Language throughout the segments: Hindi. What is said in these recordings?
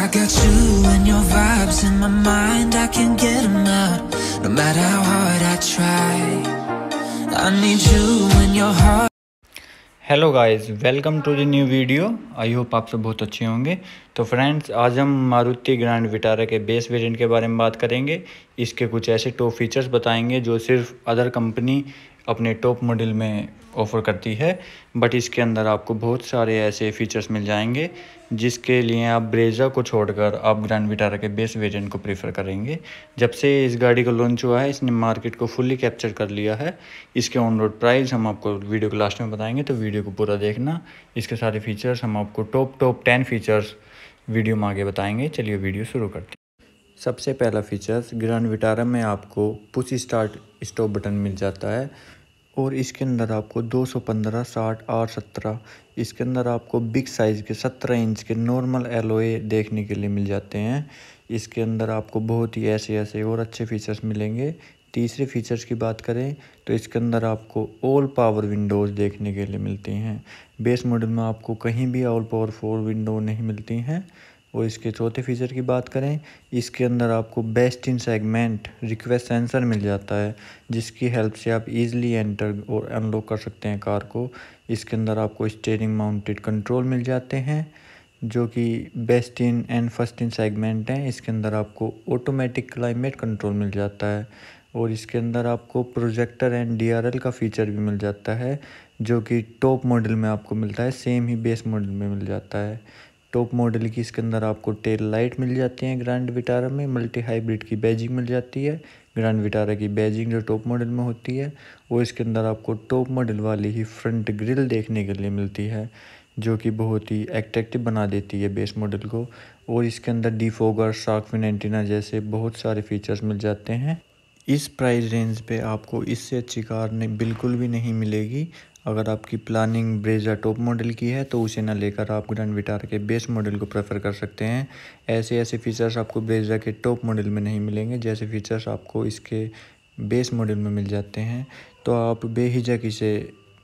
Got you and your vibes in my mind, I can't get them out. No matter how hard I try, I need you and your heart. Hello guys welcome to the new video I hope आप सब बहुत अच्छे होंगे। तो फ्रेंड्स आज हम मारुति ग्रैंड विटारा के बेस वेरिएंट के बारे में बात करेंगे। इसके कुछ ऐसे टॉप फीचर्स बताएँगे जो सिर्फ़ अदर कंपनी अपने टॉप मॉडल में ऑफ़र करती है बट इसके अंदर आपको बहुत सारे ऐसे फीचर्स मिल जाएँगे, जिसके लिए आप ब्रेजा को छोड़कर आप ग्रैंड विटारा के बेस वेरिएंट को प्रीफर करेंगे। जब से इस गाड़ी का लॉन्च हुआ है, इसने मार्केट को फुल्ली कैप्चर कर लिया है। इसके ऑन रोड प्राइस हम आपको वीडियो के लास्ट में बताएँगे तो वीडियो को पूरा देखना। इसके सारे फीचर्स हम आपको top top ten features video में आगे बताएँगे। चलिए वीडियो शुरू करते हैं। सबसे पहला फीचर्स ग्रैंड विटारा में आपको पुश स्टार्ट स्टॉप बटन मिल जाता है। और इसके अंदर आपको 215 साठ आठ सत्रह। इसके अंदर आपको बिग साइज़ के 17 इंच के नॉर्मल एलोए देखने के लिए मिल जाते हैं। इसके अंदर आपको बहुत ही ऐसे ऐसे और अच्छे फीचर्स मिलेंगे। तीसरे फीचर्स की बात करें तो इसके अंदर आपको ऑल पावर विंडोज़ देखने के लिए मिलती हैं। बेस मॉडल में आपको कहीं भी ऑल पावर फोर विंडो नहीं मिलती हैं। और इसके चौथे फीचर की बात करें, इसके अंदर आपको best in segment request sensor मिल जाता है, जिसकी हेल्प से आप इजीली एंटर और अनलॉक कर सकते हैं कार को। इसके अंदर आपको स्टेयरिंग माउंटेड कंट्रोल मिल जाते हैं, जो कि best in and first in segment हैं। इसके अंदर आपको ऑटोमेटिक क्लाइमेट कंट्रोल मिल जाता है, और इसके अंदर आपको प्रोजेक्टर एंड डीआरएल का फीचर भी मिल जाता है, जो कि टॉप मॉडल में आपको मिलता है सेम ही बेस मॉडल में मिल जाता है। टॉप मॉडल की इसके अंदर आपको टेल लाइट मिल जाती है ग्रैंड विटारा में, मल्टी हाइब्रिड की बैजिंग मिल जाती है। ग्रैंड विटारा की बैजिंग जो टॉप मॉडल में होती है, वो इसके अंदर आपको टॉप मॉडल वाली ही फ्रंट ग्रिल देखने के लिए मिलती है, जो कि बहुत ही एट्रैक्टिव बना देती है बेस मॉडल को। और इसके अंदर डीफोगर शार्क एंटीना जैसे बहुत सारे फीचर्स मिल जाते हैं। इस प्राइस रेंज पे आपको इससे अच्छी कार नहीं, बिल्कुल भी नहीं मिलेगी। अगर आपकी प्लानिंग ब्रेजा टॉप मॉडल की है तो उसे ना लेकर आप ग्रैंड विटार के बेस मॉडल को प्रेफर कर सकते हैं। ऐसे ऐसे फीचर्स आपको ब्रेजा के टॉप मॉडल में नहीं मिलेंगे, जैसे फीचर्स आपको इसके बेस मॉडल में मिल जाते हैं। तो आप बेहिजक इसे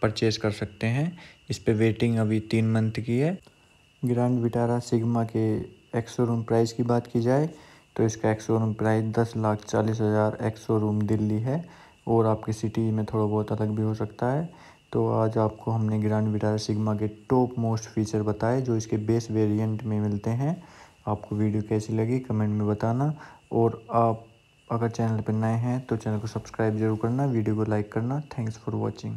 परचेज़ कर सकते हैं। इस पर वेटिंग अभी तीन मंथ की है। ग्रैंड विटारा सिग्मा के एक्सोरूम प्राइस की बात की जाए तो इसका एक्सोरूम प्राइस दस लाख चालीस हज़ार एक्सोरूम दिल्ली है। और आपकी सिटी में थोड़ा बहुत अलग भी हो सकता है। तो आज आपको हमने ग्रैंड विटारा सिग्मा के टॉप मोस्ट फीचर बताए, जो इसके बेस वेरिएंट में मिलते हैं। आपको वीडियो कैसी लगी कमेंट में बताना। और आप अगर चैनल पर नए हैं तो चैनल को सब्सक्राइब ज़रूर करना वीडियो को लाइक करना। Thanks for watching